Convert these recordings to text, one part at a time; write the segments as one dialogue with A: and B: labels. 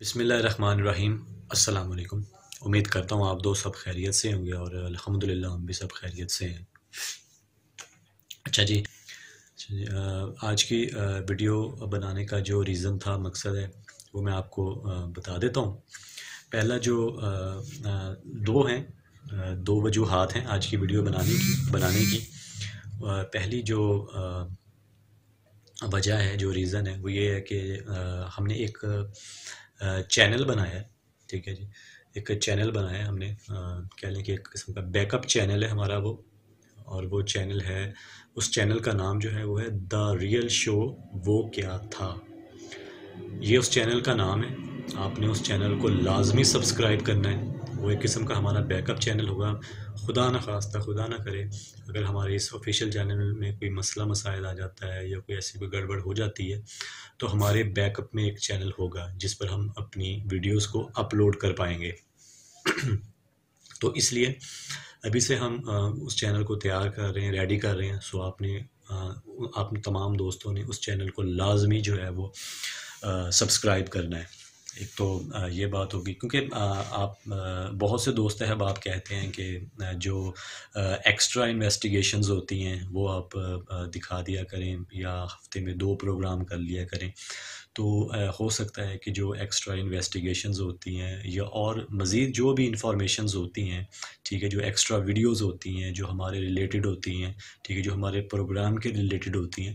A: بسم اللہ الرحمن الرحیم۔ السلام علیکم۔ امید کرتا ہوں آپ دو سب خیریت سے ہوں گے اور الحمد للہ ہم بھی سب خیریت سے ہیں۔ اچھا جی۔ آج کی ویڈیو بنانے کا جو ریزن تھا، مقصد ہے، وہ میں آپ کو بتا دیتا ہوں۔ پہلا جو، دو ہیں، دو وجوہات ہیں آج کی ویڈیو بنانے کی بنانے کی۔ پہلی جو، وجہ ہے، جو ریزن ہے، وہ یہ ہے کہ ہم نے ایک چینل بنایا ہے، ٹھیک ہے جی۔ ایک چینل بنایا ہے ہم نے کہہ لیں کہ ایک قسم کا بیک اپ چینل ہے ہمارا وہ، اور وہ چینل ہے، اس چینل کا نام جو ہے وہ ہے دا ریئل شو وہ کیا تھا۔ یہ اس چینل کا نام ہے، آپ نے اس چینل کو لازمی سبسکرائب کرنا ہے۔ وہ ایک قسم کا ہمارا بیک اپ چینل ہوگا۔ خدا نہ خواستہ، خدا نہ کرے، اگر ہمارے اس آفیشیل چینل میں کوئی مسئلہ مسائل آ جاتا ہے یا کوئی ایسی کوئی گڑبڑ ہو جاتی ہے، تو ہمارے بیک اپ میں ایک چینل ہوگا، جس پر ہم اپنی ویڈیوز کو اپلوڈ کر پائیں گے۔ تو اس لیے ابھی سے ہم اس چینل کو تیار کر رہے ہیں ریڈی کر رہے ہیں۔ سو آپ نے آپ تمام دوستوں نے اس چینل کو لازمی جو ہے وہ سبسکرائب کرنا ہے۔ ایک تو یہ بات ہوگی، کیونکہ آپ بہت سے دوست احباب آپ کہتے ہیں کہ جو ایکسٹرا انویسٹیگیشنز ہوتی ہیں، وہ آپ دکھا دیا کریں یا ہفتے میں دو پروگرام کر لیا کریں، تو ہو سکتا ہے کہ جو ایکسٹرا انویسٹیگیشنز ہوتی ہیں یا اور مزید جو بھی انفارمیشنز ہوتی ہیں، ٹھیک ہے، جو ایکسٹرا ویڈیوز ہوتی ہیں، جو ہمارے ریلیٹڈ ہوتی ہیں، ٹھیک ہے، جو ہمارے پروگرام کے ریلیٹڈ ہوتی ہیں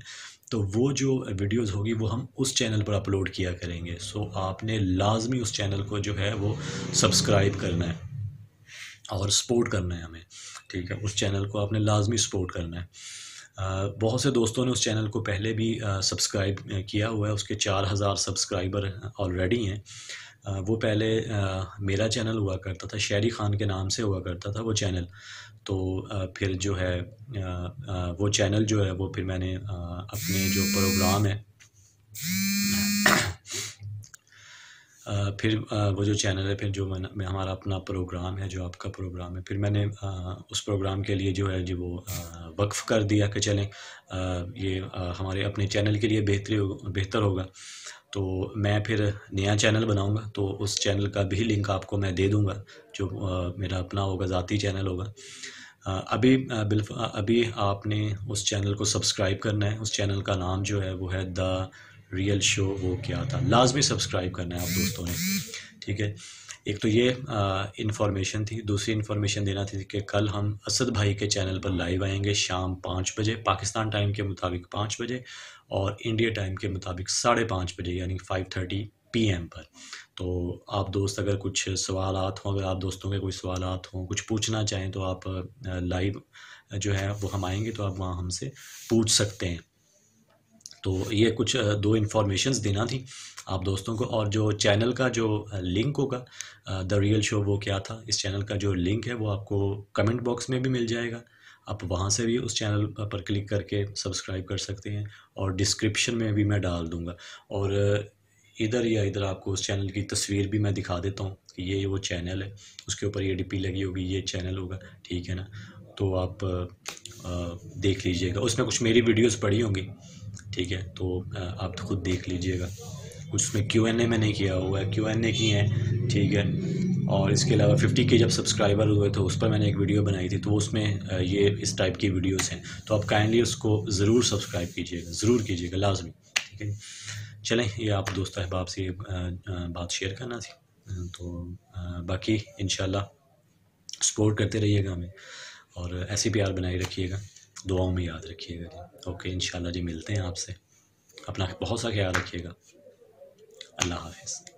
A: تو وہ جو ویڈیوز ہوگی وہ ہم اس چینل پر اپلوڈ کیا کریں گے۔ سو آپ نے لازمی اس چینل کو جو ہے وہ سبسکرائب کرنا ہے اور سپورٹ کرنا ہے ہمیں۔ ٹھیک ہے، اس چینل کو آپ نے لازمی سپورٹ کرنا ہے۔ بہت سے دوستوں نے اس چینل کو پہلے بھی سبسکرائب کیا ہوا ہے۔ اس کے چار ہزار سبسکرائبر آلریڈی ہیں۔ وہ پہلے میرا چینل ہوا کرتا تھا، شہری خان کے نام سے ہوا کرتا تھا وہ چینل۔ تو پھر جو ہے وہ چینل جو ہے، وہ پھر میں نے اپنے جو پروگرام ہے پھر وہ جو چینل ہے، پھر جو میں ہمارا اپنا پروگرام ہے، جو آپ کا پروگرام ہے، پھر میں نے اس پروگرام کے لیے جو ہے جو وہ وقف کر دیا کہ چلیں یہ ہمارے اپنے چینل کے لیے بہتری بہتر ہوگا۔ تو میں پھر نیا چینل بناؤں گا، تو اس چینل کا بھی لنک آپ کو میں دے دوں گا، جو میرا اپنا ہوگا، ذاتی چینل ہوگا۔ ابھی بالف ابھی آپ نے اس چینل کو سبسکرائب کرنا ہے۔ اس چینل کا نام جو ہے، وہ ہے دا ریئل شو، وہ کیا تھا؟ لازمی سبسکرائب کرنا ہے آپ دوستوں نے، ٹھیک ہے؟ ایک تو یہ انفارمیشن تھی، دوسری انفارمیشن دینا تھی کہ کل ہم اسد بھائی کے چینل پر لائیو آئیں گے شام پانچ بجے، پاکستان ٹائم کے مطابق پانچ بجے اور انڈیا ٹائم کے مطابق ساڑھے پانچ بجے یعنی فائیو تھرٹی پی ایم پر۔ تو آپ دوست اگر کچھ سوالات ہوں، اگر آپ دوستوں کے کوئی سوالات ہوں، کچھ پوچھنا چاہیں تو آپ لائیو جو ہے وہ ہم آئیں گے تو آپ وہاں ہم سے پوچھ سکتے ہیں۔ تو یہ کچھ دو انفارمیشنز دینا تھی آپ دوستوں کو، اور جو چینل کا جو لنک ہوگا دا ریئل شو وہ کیا تھا؟ اس چینل کا جو لنک ہے، وہ آپ کو کمنٹ باکس میں بھی مل جائے گا۔ آپ وہاں سے بھی اس چینل پر کلک کر کے سبسکرائب کر سکتے ہیں، اور ڈسکرپشن میں بھی میں ڈال دوں گا۔ اور ادھر یا ادھر آپ کو اس چینل کی تصویر بھی میں دکھا دیتا ہوں کہ یہ وہ چینل ہے۔ اس کے اوپر یہ ڈی پی لگی ہوگی، یہ چینل ہوگا، ٹھیک ہے نا؟ تو آپ دیکھ لیجیے گا۔ اس میں کچھ میری ویڈیوز پڑی ہوں گی۔ ٹھیک ہے؟ تو آپ خود دیکھ لیجیے گا۔ اس میں کیو این اے میں نہیں کیا ہوا ہے۔ کیو این اے کی ہیں، ٹھیک ہے؟ اور اس کے علاوہ ففٹی کے جب سبسکرائبر ہوئے تو اس پر میں نے ایک ویڈیو بنائی تھی۔ تو اس میں یہ اس ٹائپ کی ویڈیوز ہیں۔ تو آپ کائنڈلی اس کو ضرور سبسکرائب کیجیے گا۔ ضرور کیجیے گا، لازمی۔ ٹھیک ہے جی؟ چلیں، یہ آپ دوست احباب سے بات شیئر کرنا تھی۔ تو باقی انشاءاللہ سپورٹ کرتے رہیے گا ہمیں۔ اور ایسی پیار بنائی رکھیے گا۔ دعاؤں میں یاد رکھیے گا جی۔ اوکے، انشاءاللہ جی ملتے ہیں آپ سے۔ اپنا بہت سا خیال رکھیے گا۔ اللہ حافظ۔